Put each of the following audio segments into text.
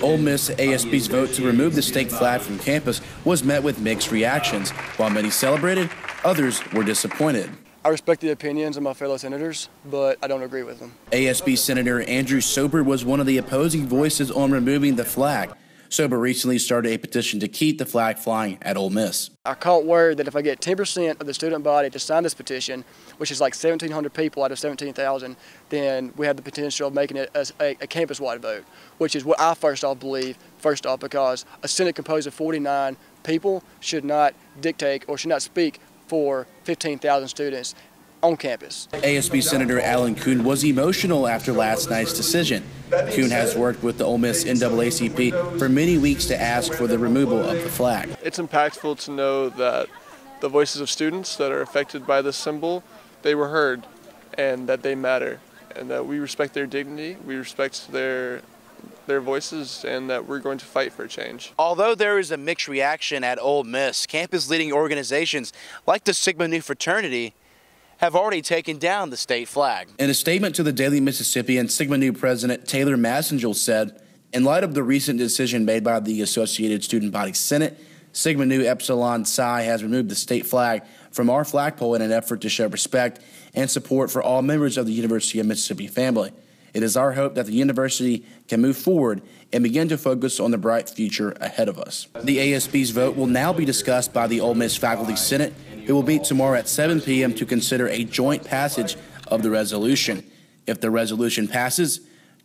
Ole Miss ASB's vote to remove the state flag from campus was met with mixed reactions. While many celebrated, others were disappointed. I respect the opinions of my fellow senators, but I don't agree with them. ASB Senator Andrew Soper was one of the opposing voices on removing the flag. Soper recently started a petition to keep the flag flying at Ole Miss. I caught word that if I get 10% of the student body to sign this petition, which is like 1,700 people out of 17,000, then we have the potential of making it a, a, a campus-wide vote, which is what I first off believe, first off, because a Senate composed of 49 people should not dictate or should not speak for 15,000 students on campus. ASB Senator Allen Coon was emotional after last night's decision. Kuhn has worked with the Ole Miss NAACP for many weeks to ask for the removal of the flag. It's impactful to know that the voices of students that are affected by this symbol, they were heard and that they matter and that we respect their dignity, we respect their their voices and that we're going to fight for change. Although there is a mixed reaction at Ole Miss, campus leading organizations like the Sigma Nu fraternity have already taken down the state flag. In a statement to the Daily Mississippian, Sigma Nu President Taylor Massengill said, in light of the recent decision made by the Associated Student Body Senate, Sigma Nu Epsilon Psi has removed the state flag from our flagpole in an effort to show respect and support for all members of the University of Mississippi family. It is our hope that the university can move forward and begin to focus on the bright future ahead of us. The ASB's vote will now be discussed by the Ole Miss Faculty Senate, who will meet tomorrow at 7 p.m. to consider a joint passage of the resolution. If the resolution passes,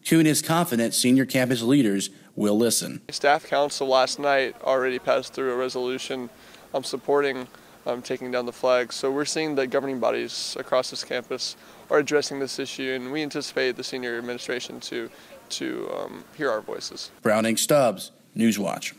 Coon is confident senior campus leaders will listen. Staff council last night already passed through a resolution um, supporting um, taking down the flag. So we're seeing that governing bodies across this campus are addressing this issue, and we anticipate the senior administration to to um, hear our voices. Browning Stubbs, Newswatch.